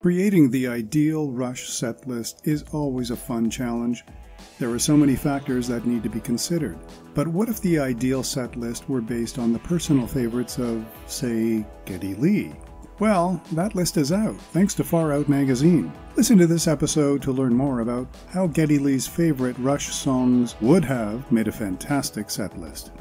Creating the ideal Rush set list is always a fun challenge. There are so many factors that need to be considered. But what if the ideal set list were based on the personal favorites of, say, Geddy Lee? Well, that list is out, thanks to Far Out magazine. Listen to this episode to learn more about how Geddy Lee's favorite Rush songs would have made a fantastic set list.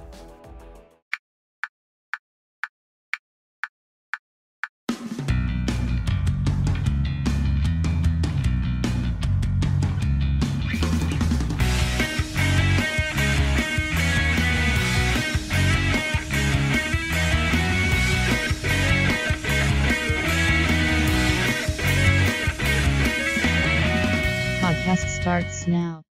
Now.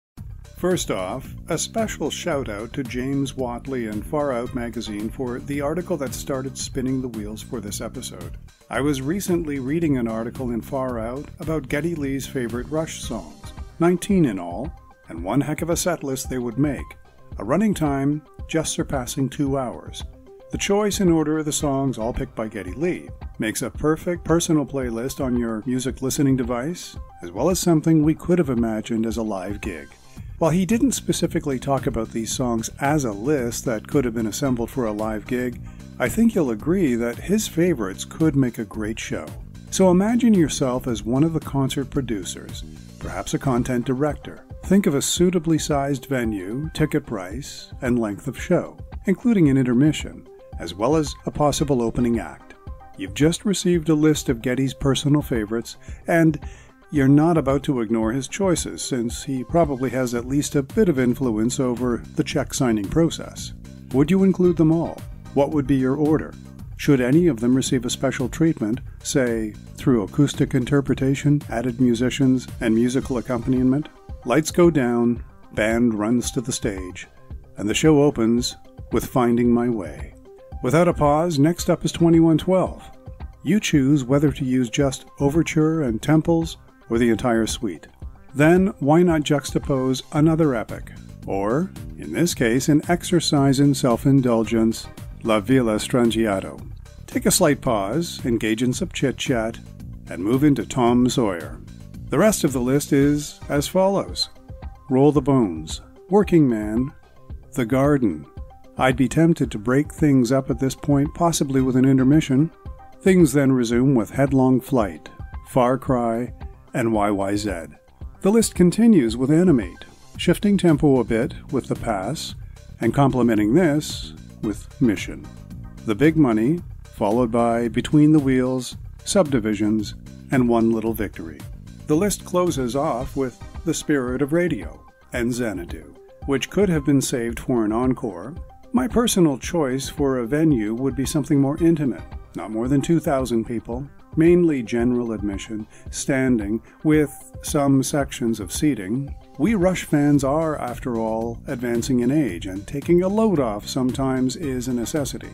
First off, a special shout out to James Watley and Far Out magazine for the article that started spinning the wheels for this episode. I was recently reading an article in Far Out about Geddy Lee's favorite Rush songs, 19 in all, and one heck of a set list they would make, a running time just surpassing two hours. The choice and order of the songs, all picked by Geddy Lee, makes a perfect personal playlist on your music listening device, as well as something we could have imagined as a live gig. While he didn't specifically talk about these songs as a list that could have been assembled for a live gig, I think you'll agree that his favorites could make a great show. So imagine yourself as one of the concert producers, perhaps a content director. Think of a suitably sized venue, ticket price, and length of show, including an intermission, as well as a possible opening act. You've just received a list of Geddy's personal favorites, and you're not about to ignore his choices, since he probably has at least a bit of influence over the check signing process. Would you include them all? What would be your order? Should any of them receive a special treatment, say, through acoustic interpretation, added musicians, and musical accompaniment? Lights go down, band runs to the stage, and the show opens with Finding My Way. Without a pause, next up is 2112. You choose whether to use just Overture and Temples or the entire suite. Then, why not juxtapose another epic? Or, in this case, an exercise in self indulgence, La Villa Strangiato. Take a slight pause, engage in some chit chat, and move into Tom Sawyer. The rest of the list is as follows Roll the Bones, Working Man, The Garden, I'd be tempted to break things up at this point, possibly with an intermission. Things then resume with Headlong Flight, Far Cry, and YYZ. The list continues with Animate, shifting tempo a bit with The Pass, and complementing this with Mission. The Big Money, followed by Between the Wheels, Subdivisions, and One Little Victory. The list closes off with The Spirit of Radio and Xanadu, which could have been saved for an encore, my personal choice for a venue would be something more intimate, not more than 2,000 people, mainly general admission, standing, with some sections of seating. We Rush fans are, after all, advancing in age, and taking a load off sometimes is a necessity.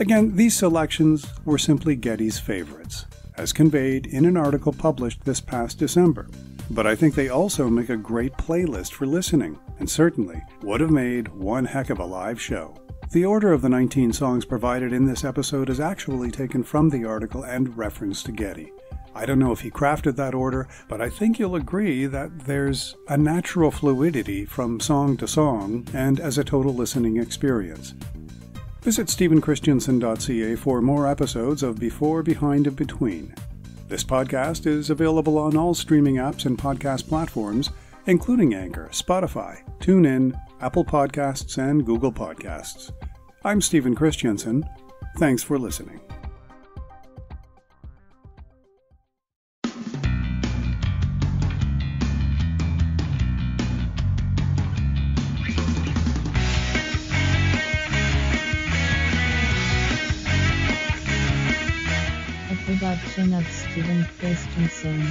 Again, these selections were simply Geddy's favorites, as conveyed in an article published this past December but I think they also make a great playlist for listening, and certainly would have made one heck of a live show. The order of the 19 songs provided in this episode is actually taken from the article and reference to Geddy. I don't know if he crafted that order, but I think you'll agree that there's a natural fluidity from song to song and as a total listening experience. Visit StevenChristianson.ca for more episodes of Before, Behind, and Between. This podcast is available on all streaming apps and podcast platforms, including Anchor, Spotify, TuneIn, Apple Podcasts, and Google Podcasts. I'm Steven Christianson. Thanks for listening. Production of Steven Christianson.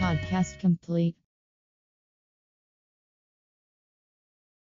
Podcast complete.